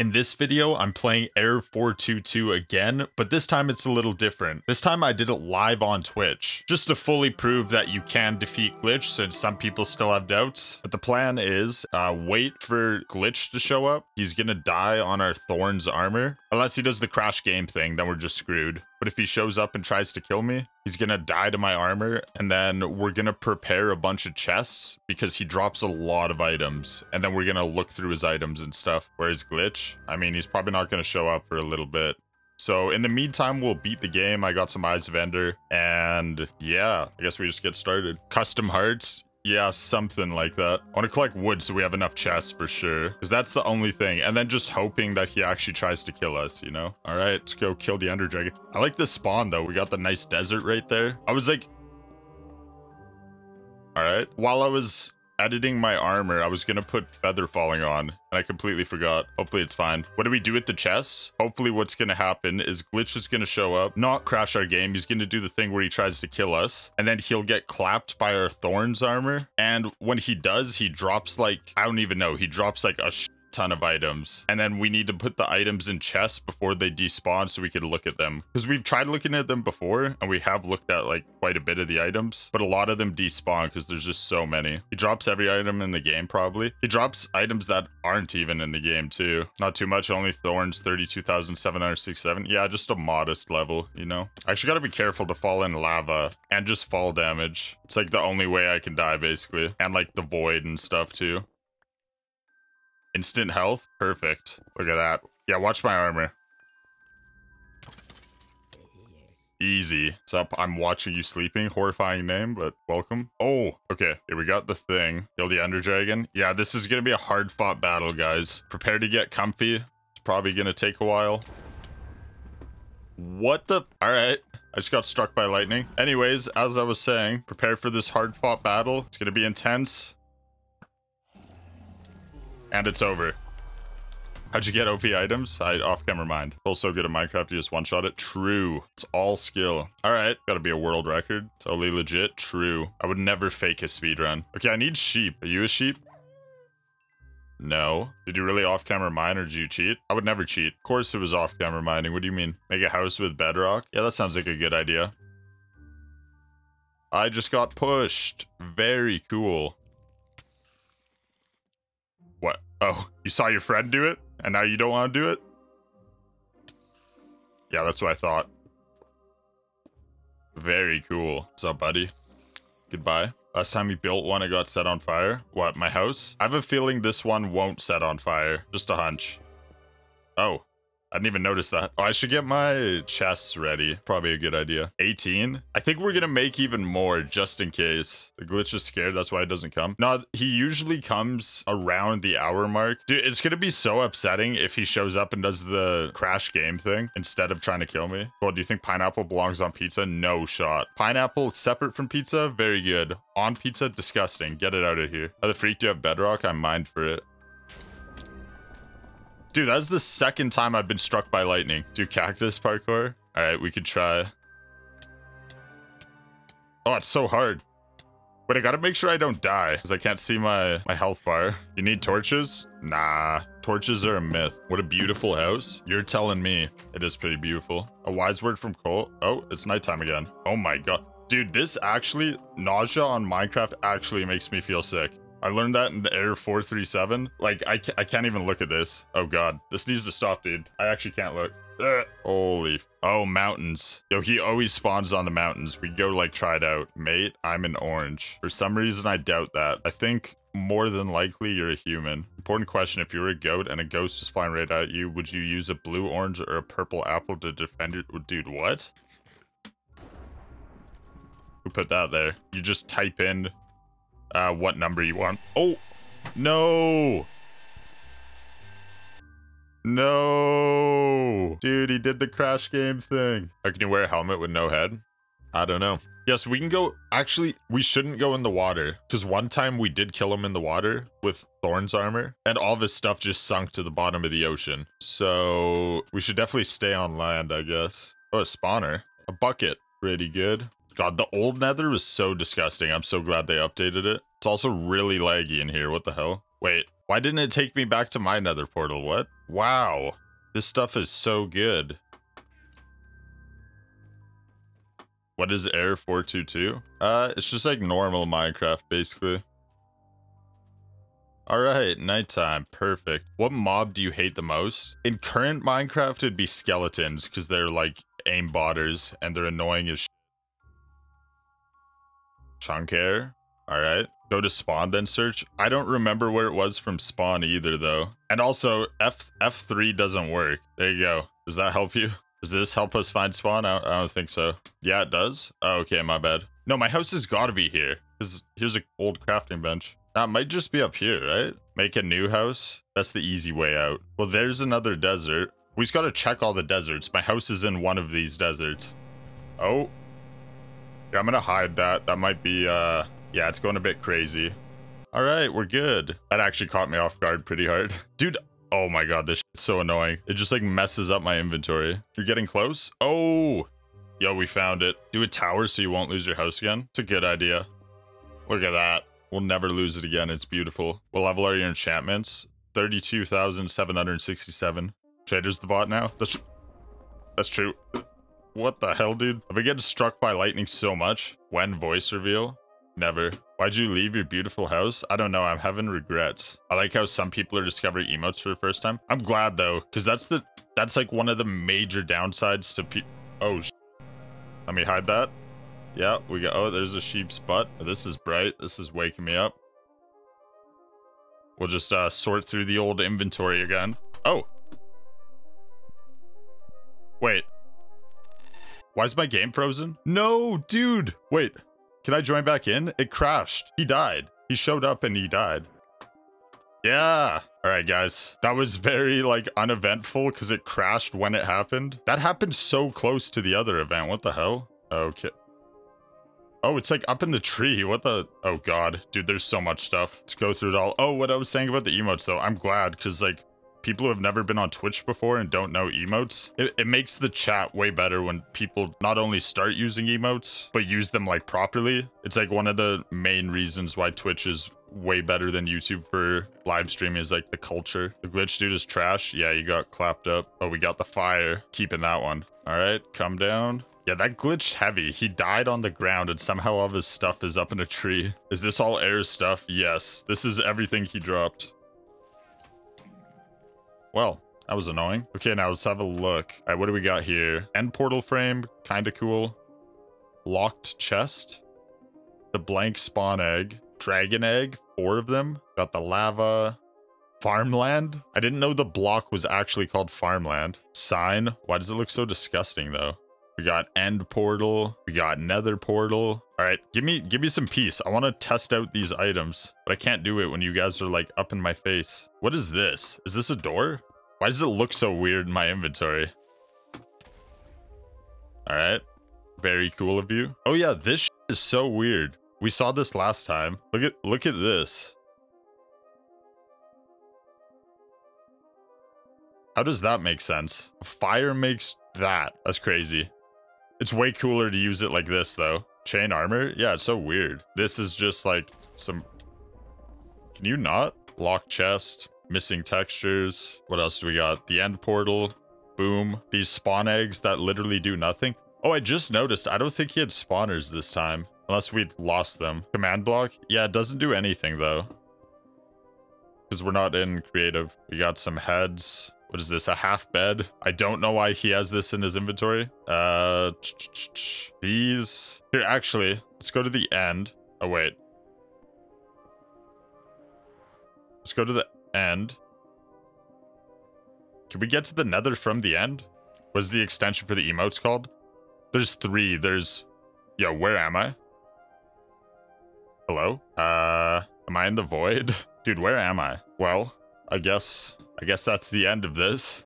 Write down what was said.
In this video, I'm playing Air 422 again, but this time it's a little different. This time I did it live on Twitch, just to fully prove that you can defeat Glitch since some people still have doubts. But the plan is, uh, wait for Glitch to show up. He's gonna die on our Thorns armor. Unless he does the crash game thing, then we're just screwed. But if he shows up and tries to kill me, he's gonna die to my armor, and then we're gonna prepare a bunch of chests because he drops a lot of items, and then we're gonna look through his items and stuff. Whereas Glitch, I mean, he's probably not gonna show up for a little bit. So in the meantime, we'll beat the game. I got some Eyes of Ender, and yeah, I guess we just get started. Custom hearts. Yeah, something like that. I want to collect wood so we have enough chests for sure. Because that's the only thing. And then just hoping that he actually tries to kill us, you know? All right, let's go kill the Ender Dragon. I like the spawn, though. We got the nice desert right there. I was like... All right. While I was editing my armor, I was to put feather falling on, and I completely forgot. Hopefully it's fine. What do we do with the chests? Hopefully what's to happen is Glitch is to show up, not crash our game. He's to do the thing where he tries to kill us, and then he'll get clapped by our Thorns armor. And when he does, he drops like, I don't even know, he drops like a ton of items. And then we need to put the items in chests before they despawn so we can look at them. Because we've tried looking at them before and we have looked at like quite a bit of the items but a lot of them despawn because there's just so many. He drops every item in the game probably. He drops items that aren't even in the game too. Not too much only thorns 32,767 yeah just a modest level you know? I actually gotta be careful to fall in lava and just fall damage. It's like the only way I can die basically. And like the void and stuff too Instant health? Perfect. Look at that. Yeah, watch my armor. Easy. What's up? I'm watching you sleeping. Horrifying name, but welcome. Oh, okay. Here we got the thing. Kill the Ender Dragon. Yeah, this is going to be a hard fought battle, guys. Prepare to get comfy. It's probably going to take a while. What the? All right. I just got struck by lightning. Anyways, as I was saying, prepare for this hard fought battle. It's going to be intense. And it's over. How'd you get OP items? I off camera mind. Also good at Minecraft, you just one shot it. True. It's all skill. All right. Gotta be a world record. Totally legit. True. I would never fake a speed run. Okay, I need sheep. Are you a sheep? No. Did you really off camera mine or did you cheat? I would never cheat. Of course it was off camera mining. What do you mean? Make a house with bedrock? Yeah, that sounds like a good idea. I just got pushed. Very cool. Oh, you saw your friend do it, and now you don't want to do it? Yeah, that's what I thought. Very cool. What's up, buddy? Goodbye. Last time we built one, it got set on fire. What, my house? I have a feeling this one won't set on fire. Just a hunch. Oh, I didn't even notice that. Oh, I should get my chests ready. Probably a good idea. 18? I think we're gonna make even more just in case. The glitch is scared, that's why it doesn't come. No, he usually comes around the hour mark. Dude, it's gonna be so upsetting if he shows up and does the crash game thing instead of trying to kill me. Well, do you think pineapple belongs on pizza? No shot. Pineapple separate from pizza? Very good. On pizza? Disgusting. Get it out of here. How the freak do you have bedrock? I'm mined for it. Dude, that's the second time I've been struck by lightning. Do cactus parkour? All right, we could try. Oh, it's so hard. But I gotta make sure I don't die, because I can't see my, my health bar. You need torches? Nah, torches are a myth. What a beautiful house. You're telling me. It is pretty beautiful. A wise word from Kohl. Oh, it's nighttime again. Oh my god. Dude, this actually, nausea on Minecraft actually makes me feel sick. I learned that in the Air 437. Like, I, ca I can't even look at this. Oh, God. This needs to stop, dude. I actually can't look. Ugh. Holy. Oh, mountains. Yo, he always spawns on the mountains. We go, like, try it out. Mate, I'm an orange. For some reason, I doubt that. I think more than likely you're a human. Important question. If you were a goat and a ghost is flying right at you, would you use a blue orange or a purple apple to defend it? Dude, what? Who put that there? You just type in uh, what number you want. Oh, no. No. Dude, he did the crash game thing. How can you wear a helmet with no head? I don't know. Yes, we can go. Actually, we shouldn't go in the water because one time we did kill him in the water with Thorn's armor and all this stuff just sunk to the bottom of the ocean. So we should definitely stay on land, I guess. Oh, a spawner. A bucket. Pretty good. God, the old nether was so disgusting. I'm so glad they updated it. It's also really laggy in here. What the hell? Wait, Why didn't it take me back to my nether portal? What? Wow. This stuff is so good. What is Air 422? Uh, it's just like normal Minecraft, basically. All right, nighttime, perfect. What mob do you hate the most? In current Minecraft, it'd be skeletons because they're like aim aimbotters and they're annoying as Chunk air. All right. Go to spawn, then search. I don't remember where it was from spawn either, though. And also, F F3 doesn't work. There you go. Does that help you? Does this help us find spawn? I don't, I don't think so. Yeah, it does. Oh, okay, my bad. No, my house has got to be here. Because here's an old crafting bench. That might just be up here, right? Make a new house. That's the easy way out. Well, there's another desert. We just got to check all the deserts. My house is in one of these deserts. Oh. I'm to hide that. That might be, uh... Yeah, it's going a bit crazy. All right, we're good. That actually caught me off guard pretty hard. Dude, oh my god, this is so annoying. It just like messes up my inventory. You're getting close? Oh, yo, we found it. Do a tower so you won't lose your house again. It's a good idea. Look at that. We'll never lose it again. It's beautiful. What level are your enchantments? 32,767. Trader's the bot now? That's, that's true. What the hell, dude? Have I getting struck by lightning so much? When voice reveal? Never. Why'd you leave your beautiful house? I don't know. I'm having regrets. I like how some people are discovering emotes for the first time. I'm glad though, because that's the that's like one of the major downsides to people. Oh, let me hide that. Yeah, we got. Oh, there's a sheep's butt. This is bright. This is waking me up. We'll just uh, sort through the old inventory again. Oh. Wait. Why is my game frozen? No, dude. Wait. Can I join back in? It crashed. He died. He showed up and he died. Yeah. All right, guys. That was very, like, uneventful because it crashed when it happened. That happened so close to the other event. What the hell? Okay. Oh, it's like up in the tree. What the? Oh, God. Dude, there's so much stuff. Let's go through it all. Oh, what I was saying about the emotes, though. I'm glad because, like, people who have never been on Twitch before and don't know emotes, it, it, makes the chat way better when people not only start using emotes, but use them like properly. It's like one of the main reasons why Twitch is way better than YouTube for live streaming is like the culture. The glitch dude is trash. Yeah, you got clapped up. Oh, we got the fire. Keeping that one. All right, come down. Yeah, that glitched heavy. He died on the ground and somehow all of his stuff is up in a tree. Is this all air stuff? Yes. This is everything he dropped. Well, that was annoying. Okay, now let's have a look. All right, what do we got here? End portal frame, kind of cool. Locked chest. The blank spawn egg. Dragon egg, four of them. Got the lava. Farmland? I didn't know the block was actually called farmland. Sign? Why does it look so disgusting though? We got end portal. We got nether portal. All right, give me give me some peace. I want to test out these items, but I can't do it when you guys are like up in my face. What is this? Is this a door? Why does it look so weird in my inventory? All right. Very cool of you. Oh yeah, this is so weird. We saw this last time. Look at look at this. How does that make sense? Fire makes that. That's crazy. It's way cooler to use it like this, though. Chain armor? Yeah, it's so weird. This is just like some... Can you not? Lock chest. Missing textures. What else do we got? The end portal. Boom. These spawn eggs that literally do nothing. Oh, I just noticed. I don't think he had spawners this time. Unless we'd lost them. Command block? Yeah, it doesn't do anything, though. Because we're not in creative. We got some heads. What is this? A half bed? I don't know why he has this in his inventory. Uh, these here. Actually, let's go to the end. Oh wait. Let's go to the end. Can we get to the nether from the end? Was the extension for the emotes called? There's three. There's... Yo, where am I? Hello? Uh, am I in the void? Dude, where am I? Well, I guess I guess that's the end of this.